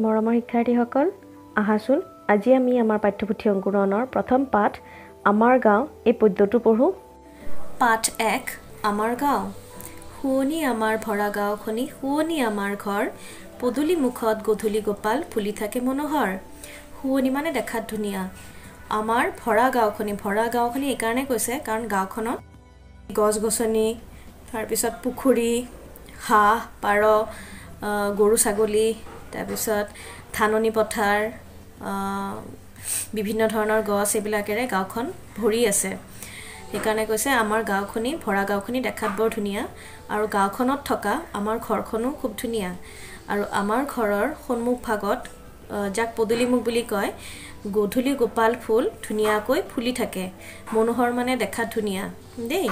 মৰমৰ শিক্ষাৰ্থীসকল আহাচোন আজি আমি আমাৰ পাঠ্যপুথি অংকুৰণৰ প্ৰথম পাঠ আমাৰ গাঁও এই পদ্যটো পঢ়োঁ। পাঠ এক আমাৰ গাঁও। শুৱনি আমাৰ ভৰা গাঁওখনি শুৱনি আমাৰ ঘৰ। পদূলি মুখত গধূলি গোপাল ফুলি থাকে মনোহৰ। শুৱনি মানে দেখাত ধুনীয়া। আমাৰ ভৰা গাঁওখনি ভৰা গাঁওখনি এইকাৰণে কৈছে কাৰণ গাঁওখনত গছ গছনি তাৰপিছত পুখুৰী হাঁহ পাৰ গৰু ছাগলী তাৰপিছত ধাননি পথাৰ বিভিন্ন ধৰণৰ গছ এইবিলাকেৰে গাঁওখন ভৰি আছে। সেইকাৰণে কৈছে আমাৰ গাঁওখনি ভৰা গাঁওখনি দেখাত বৰ ধুনীয়া আৰু গাঁওখনত থকা আমাৰ ঘৰখনো খুব ধুনীয়া। আৰু আমাৰ ঘৰৰ সন্মুখ ভাগত যাক পদূলিমুখ বুলি কয় গধূলি গোপাল ফুল ধুনীয়াকৈ ফুলি থাকে। মনোহৰ মানে দেখাত ধুনীয়া। দেই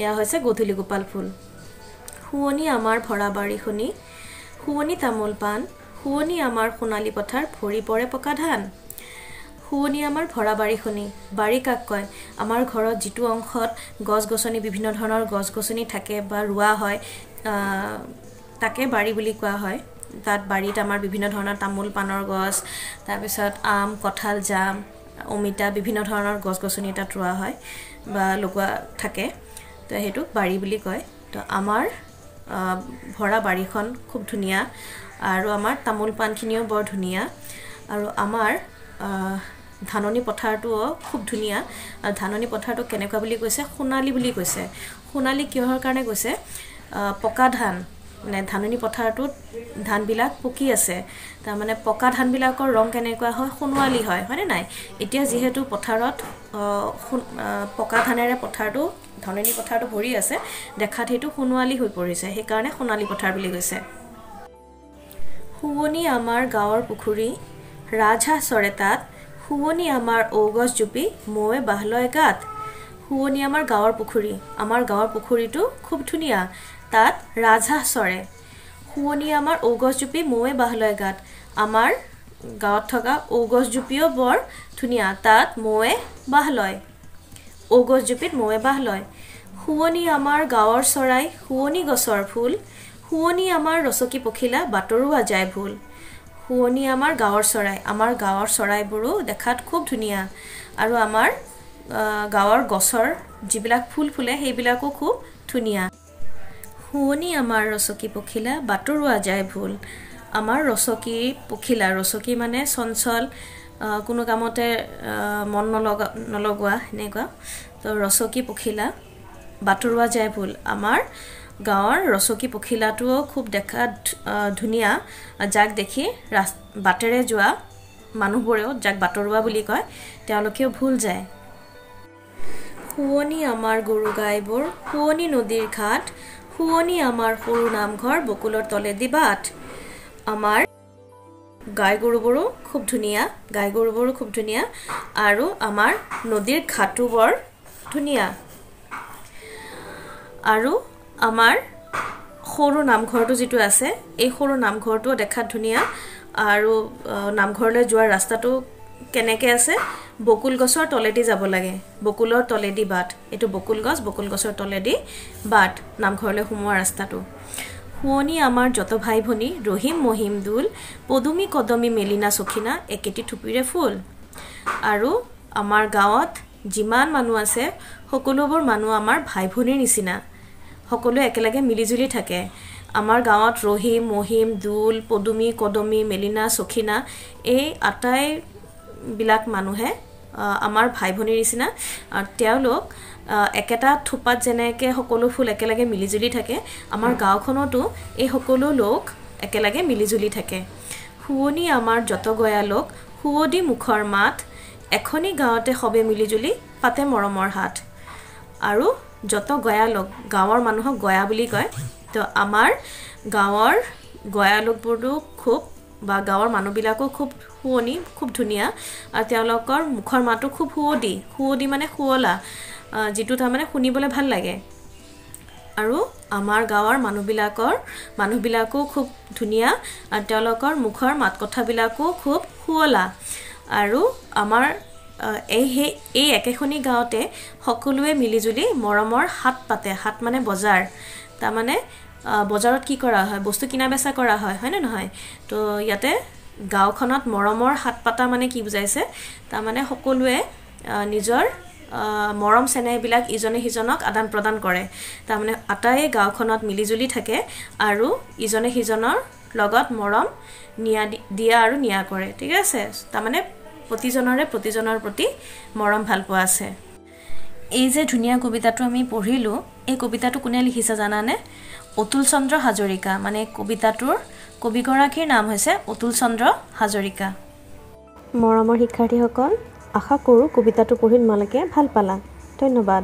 এয়া হৈছে গধূলি গোপাল ফুল। শুৱনি আমাৰ ভৰা বাৰীখনি শুৱনি তামোল পাণ শুৱনি আমাৰ সোণালী পথাৰ ভৰি পৰে পকা ধান। শুৱনি আমাৰ ভৰা বাৰীখনি বাৰী কাক কয়? আমাৰ ঘৰত যিটো অংশত গছ গছনি বিভিন্ন ধৰণৰ গছ গছনি থাকে বা ৰোৱা হয় তাকে বাৰী বুলি কোৱা হয়। তাত বাৰীত আমাৰ বিভিন্ন ধৰণৰ তামোল পাণৰ গছ তাৰপিছত আম কঁঠাল জাম অমিতা বিভিন্ন ধৰণৰ গছ গছনি তাত ৰোৱা হয় বা লগোৱা থাকে। তো সেইটোক বাৰী বুলি কয়। তো আমাৰ ভৰা বাৰীখন খুব ধুনীয়া আৰু আমাৰ তামোল পাণখিনিও বৰ ধুনীয়া আৰু আমাৰ ধাননি পথাৰটোও খুব ধুনীয়া। ধাননি পথাৰটো কেনেকুৱা বুলি কৈছে? সোণালী বুলি কৈছে। সোণালী কিহৰ কাৰণে কৈছে? পকা ধান মানে ধাননি পথাৰটোত ধানবিলাক পকি আছে। তাৰমানে পকা ধানবিলাকৰ ৰং কেনেকুৱা হয়? সোণোৱালী হয় হয়নে নাই? এতিয়া যিহেতু পথাৰত পকা ধানেৰে পথাৰটো ধাননি পথাৰটো ভৰি আছে দেখাত সেইটো সোণোৱালী হৈ পৰিছে সেইকাৰণে সোণালী পথাৰ বুলি কৈছে। শুৱনি আমাৰ গাঁৱৰ পুখুৰী ৰাজহাঁহ চৰে তাত শুৱনি আমাৰ ঔগছ জুপি মৌৱে বাহ লয় গাত। শুৱনি আমাৰ গাঁৱৰ পুখুৰী আমাৰ গাঁৱৰ পুখুৰীটো খুব ধুনীয়া তাত ৰাজহাঁহ চৰে। শুৱনি আমাৰ ঔগছ জুপি মৌৱে বাহ লয় গাত আমাৰ গাঁৱত থকা ঔগছ জুপিও বৰ ধুনীয়া তাত মৌৱে বাহ লয় ঔগছ জুপিত মৌৱে বাহ লয়। শুৱনি আমাৰ গাঁৱৰ চৰাই শুৱনি গছৰ ফুল শুৱনি আমাৰ ৰচকী পখিলা বাটৰুৱা যায় ভুল। শুৱনি আমাৰ গাঁৱৰ চৰাই আমাৰ গাঁৱৰ চৰাইবোৰো দেখাত খুব ধুনীয়া। আৰু আমাৰ গাঁৱৰ গছৰ যিবিলাক ফুল ফুলে সেইবিলাকো খুব ধুনীয়া। শুৱনি আমাৰ ৰচকী পখিলা বাটৰুৱা যায় ভুল। আমাৰ ৰচকী পখিলা ৰচকী মানে চঞ্চল কোনো কামতে মন নলগা নলগোৱা সেনেকুৱা। তো ৰচকী পখিলা বাটৰুৱা যায় ভুল আমাৰ গাঁৱৰ ৰচকী পখিলাটোও খুব দেখাত ধুনীয়া। যাক দেখি ৰাচ বাটেৰে যোৱা মানুহবোৰেও যাক বাটৰুৱা বুলি কয় তেওঁলোকেও ভুল যায়। শুৱনি আমাৰ গৰু গাইবোৰ শুৱনি নদীৰ ঘাট শুৱনি আমাৰ সৰু নামঘৰ বকুলৰ তলেদি বাট। আমাৰ গাই গৰুবোৰো খুব ধুনীয়া গাই গৰুবোৰো খুব ধুনীয়া আৰু আমাৰ নদীৰ ঘাটো বৰ ধুনীয়া। আৰু আমাৰ সৰু নামঘৰটো যিটো আছে এই সৰু নামঘৰটোও দেখাত ধুনীয়া আৰু নামঘৰলৈ যোৱাৰ ৰাস্তাটো কেনেকৈ আছে বকুল গছৰ তলেদি যাব লাগে বকুলৰ তলেদি বাট এইটো বকুল গছ বকুল গছৰ তলেদি বাট নামঘৰলৈ সোমোৱা ৰাস্তাটো। শুৱনি আমাৰ যত ভাই ভনী ৰহিম মহিম দোল পদুমী কদমী মেলিনা চখিনা একেটি থুপিৰে ফুল। আৰু আমাৰ গাঁৱত যিমান মানুহ আছে সকলোবোৰ মানুহ আমাৰ ভাই ভনীৰ নিচিনা। সকলোৱে একেলগে মিলিজুলি থাকে। আমাৰ গাঁৱত ৰহিম মহিম দোল পদুমী কদমী মেলিনা চখিনা এই আটাইবিলাক মানুহে আমাৰ ভাই ভনীৰ নিচিনা তেওঁলোক একেটা থোপাত যেনেকৈ সকলো ফুল একেলগে মিলিজুলি থাকে আমাৰ গাঁওখনতো এই সকলো লোক একেলগে মিলিজুলি থাকে। শুৱনি আমাৰ যত গয়া লোক শুৱদি মুখৰ মাত এখনি গাঁৱতে সবে মিলিজুলি পাতে মৰমৰ হাত। আৰু যত গয়া লোক গাঁৱৰ মানুহক গয়া বুলি কয়। তো আমাৰ গাঁৱৰ গয়া লোকবোৰো খুব বা গাঁৱৰ মানুহবিলাকো খুব শুৱনি খুব ধুনীয়া। আৰু তেওঁলোকৰ মুখৰ মাতো খুব শুৱদি শুৱদি মানে শুৱলা যিটো তাৰমানে শুনিবলৈ ভাল লাগে। আৰু আমাৰ গাঁৱৰ মানুহবিলাকৰ মানুহবিলাকো খুব ধুনীয়া আৰু তেওঁলোকৰ মুখৰ মাত কথাবিলাকো খুব শুৱলা। আৰু আমাৰ এই সেই এই একেখনি গাঁৱতে সকলোৱে মিলিজুলি মৰমৰ হাত পাতে হাত মানে বজাৰ। তাৰমানে বজাৰত কি কৰা হয়? বস্তু কিনা বেচা কৰা হয় হয়নে নহয়? তো ইয়াতে গাঁওখনত মৰমৰ হাত পাতা মানে কি বুজাইছে? তাৰমানে সকলোৱে নিজৰ মৰম চেনেহবিলাক ইজনে সিজনক আদান প্ৰদান কৰে। তাৰমানে আটাইয়ে গাঁওখনত মিলিজুলি থাকে আৰু ইজনে সিজনৰ লগত মৰম নিয়া দিয়া আৰু নিয়া কৰে। ঠিক আছে? তাৰমানে প্ৰতিজনৰে প্ৰতিজনৰ প্ৰতি মৰম ভাল পোৱা আছে। এই যে ধুনীয়া কবিতাটো আমি পঢ়িলোঁ এই কবিতাটো কোনে লিখিছে জানানে? অতুল চন্দ্ৰ হাজৰিকা মানে কবিতাটোৰ কবিগৰাকীৰ নাম হৈছে অতুল চন্দ্ৰ হাজৰিকা। মৰমৰ শিক্ষাৰ্থীসকল আশা কৰোঁ কবিতাটো পঢ়ি তোমালোকে ভাল পালা। ধন্যবাদ।